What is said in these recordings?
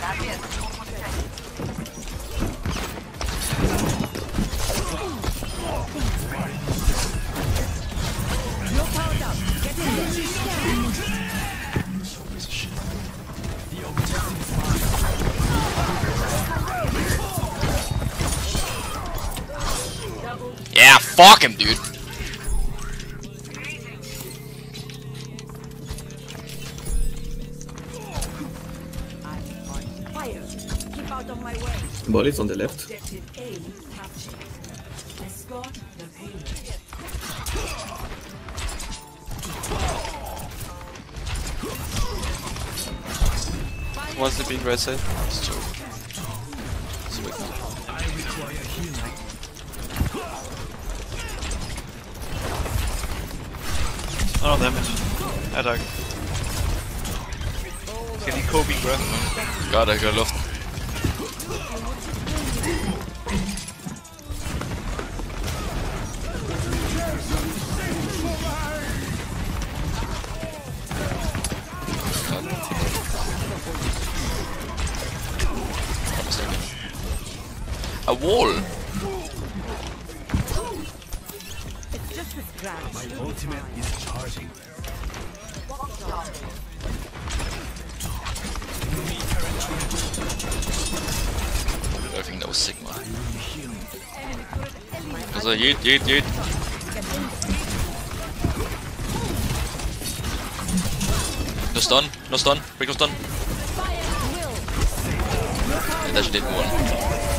right. Yeah, fuck him, dude. Out of my way. Ball is on the left. Objective A captured. Escort the payload. One's the being right side. It's joke. It's a wig. Oh, damage. Attack. Skal lige Kobe, bro? Godt, jeg gør luft. Wall! It's just a scratch. My Ultimate is charging. I think that was Sigma. There's uh, a yeet, yeet, yeet. No stun, no stun, break no stun. And that should hit one.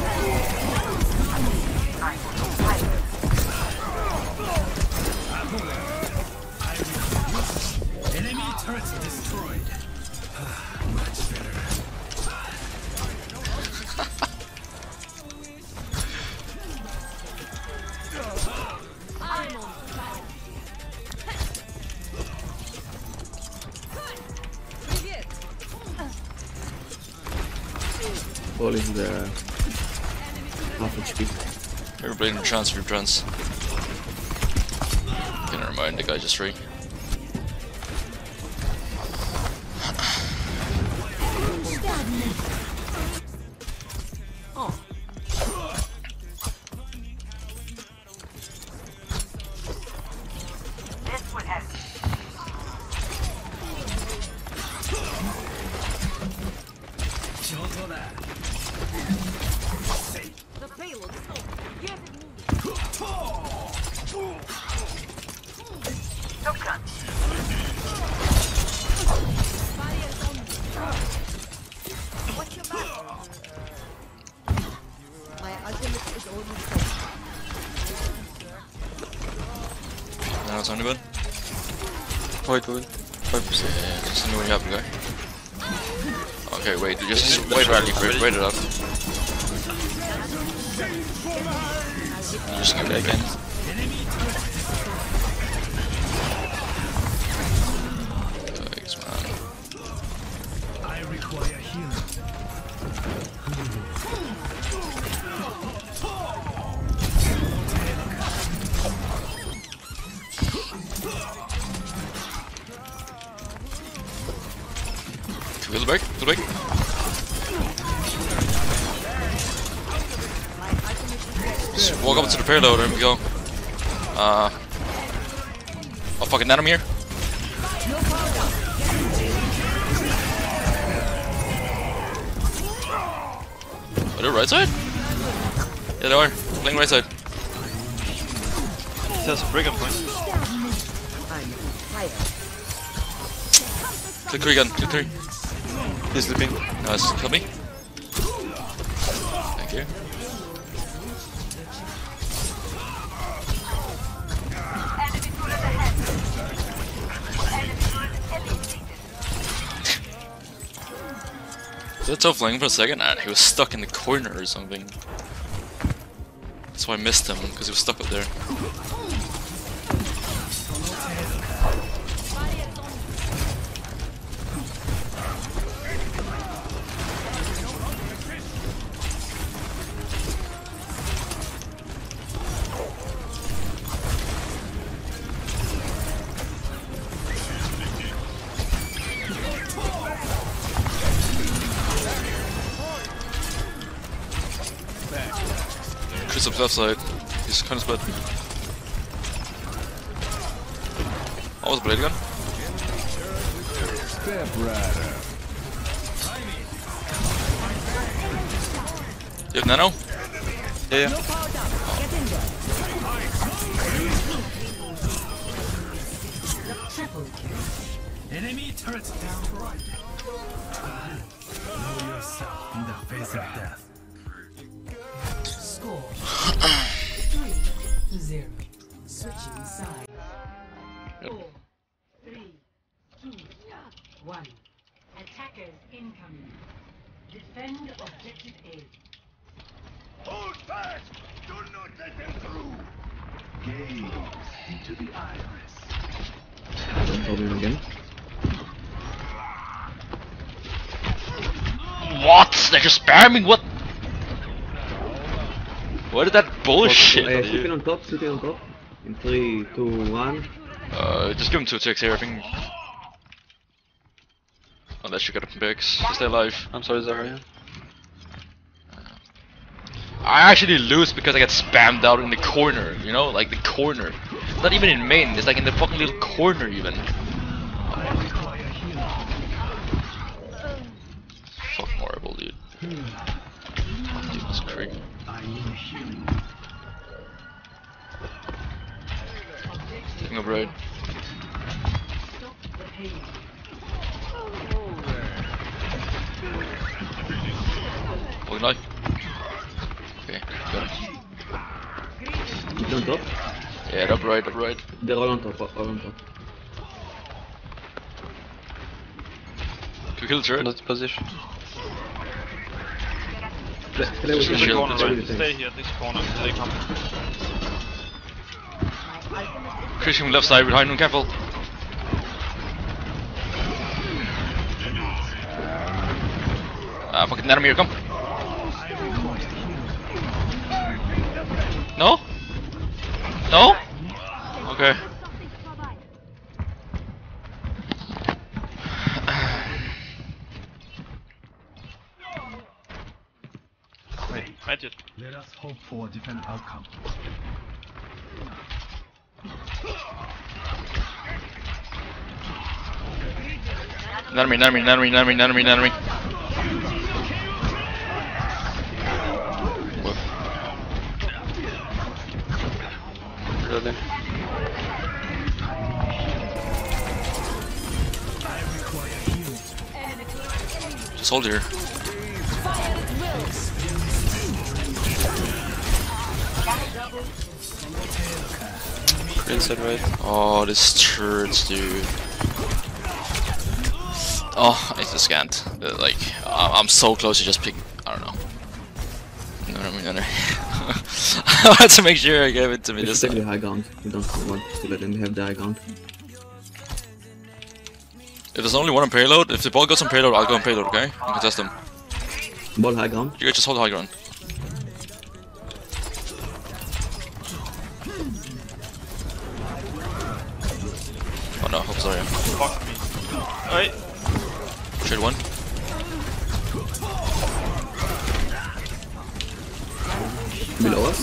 Ball is the half HP. We're blading transfer trans. Okay, never mind, the guy just free. The payload Now it's only good. Wait, wait. 5%. Yeah, just know what you have, guy. Okay, wait, just wait, Riley, wait, wait it up. Just give it again. Thanks, man. I require healing. Wheels back, two back. To the payload and we go. Uh. Oh, fucking net him here. Are they right side? Yeah, they are. Playing right side. Has a on point. Click three again, click three. He's sleeping. Nice, kill me. Was that tough lane for a second? Ah, he was stuck in the corner or something. That's why I missed him, because he was stuck up there. It's up left side. He's kind of split. Oh, was blade gun? Step rider. You have nano? Yeah, yeah. Enemy turret destroyed. Know yourself in the face of death. Score three zero. Switching side. Four, three, two, one. Attackers incoming. Defend objective A. Hold fast! Do not let them through! Gaze into the iris. Don't problem again. What? They're just spamming what? What is that bullshit? Uh, dude? sitting on top, sitting on top. In 3, 2, 1. Uh, just give him two ticks here, I think. Unless you get a picks to stay alive. I'm sorry, Zarya. I actually lose because I get spammed out in the corner, you know? Like the corner. Not even in main, it's like in the fucking little corner even. Fucking horrible, dude. Taking up right. Stop the pain. Knife. Okay, got him. Sit on top. Yeah, up right, up right. They're all on top, all on top. Can we kill the turret? Not position. Play, play with the shield, tanks, just play Corner, right? Stay here, this corner. They come. Christian left side behind him, careful. Ah, fucking Naramir, come. No? No? Okay. Wait, let us hope for a different outcome. Naramir, Naramir, Naramir, Naramir, Naramir, Naramir. Whoop. Reloading. Just hold here. Inside right. Oh, this turrets, dude. Oh, I just can't. Uh, Like, I- I'm so close to just pick. I don't know. No, no, no, no. I had to make sure I gave it to me You this time. the high ground. You don't want to let them have the high ground. If there's only one on payload, if the ball goes on payload, I'll go on payload, okay? I can test them. Ball high ground. You guys just hold high ground. Oh no, I'm sorry. Fuck me. Hey, Trade one. Below us.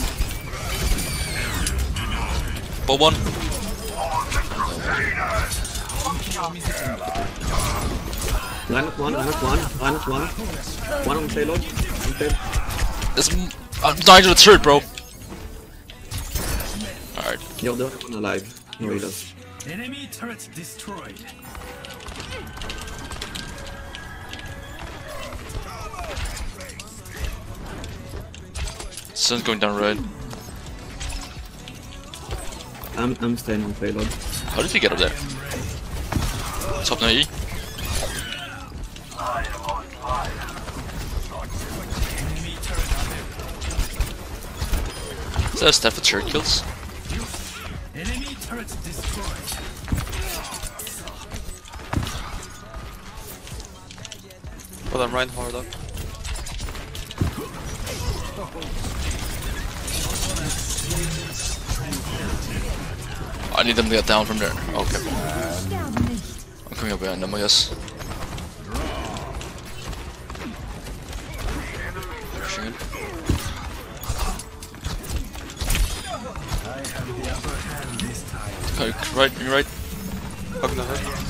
Ball one. Line of one, line of one, line of one. One on payload. One payload. There's m- I'm dying to the third, bro. Alright. You're the only one alive. No healers. Enemy turret destroyed. Sun's going down red. I'm, I'm staying on payload. How did he get up there? Top no E. Is that a step for turret kills? Enemy turret destroyed. but I'm right hard up. I need them to get down from there. Okay. I'm coming up behind them, I guess. Pushing Right, right, right. Up in the head.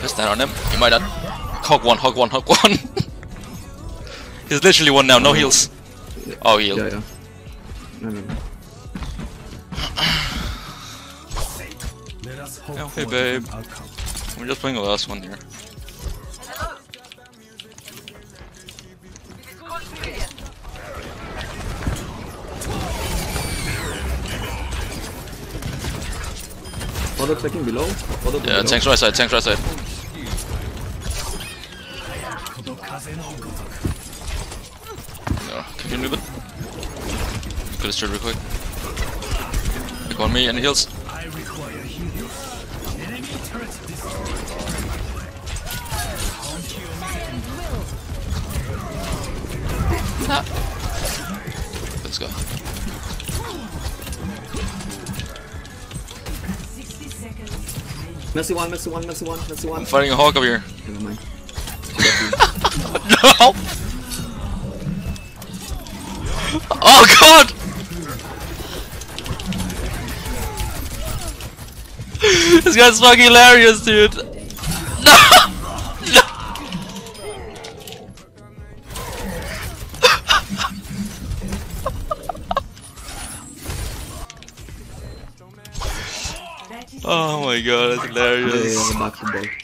Let's stand on him. You might not. Hog one, hog one, hog one. He's literally one now, no oh. heals. Oh, heal. Yeah, yeah. No, no, no. Okay, babe. We're just playing the last one here. Auto checking below. Auto Yeah, below. tanks right side, tanks right side. Can you do that? Could have real quick. Pick on me and heals. Let's go. 60 seconds. One, Mercy one, Mercy one, Mercy one. I'm fighting a hawk over here. Never mind. No! Oh god! this guy's fucking hilarious, dude. No! no! oh my god, that's Yeah, yeah, hilarious.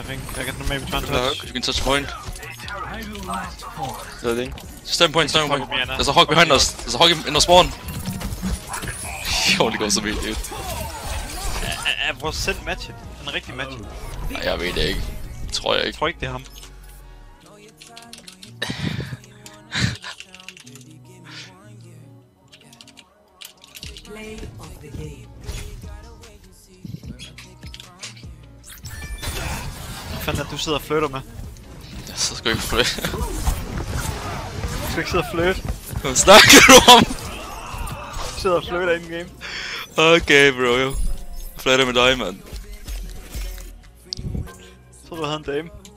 I think. I can maybe try and No, touch. you can touch point. Loading. Just 10 points, 10 Hog points. me, Anna. There's a hog behind us. There's a hog in the spawn. He only goes to me, dude. Jeg, jeg får sendt matchet. En rigtig match. Nej, jeg ved det ikke. Tror jeg Jeg ikke. tror ikke, det er ham. Play of the game. Fanden det, du sidder og flytter med? Jeg så skal ikke flytte. Du skal ikke sidde og flytte. Hvad snakker du om? Du sidder og flytter in game. Okay, bro. Jeg flytter med dig, mand. Så du havde en dame.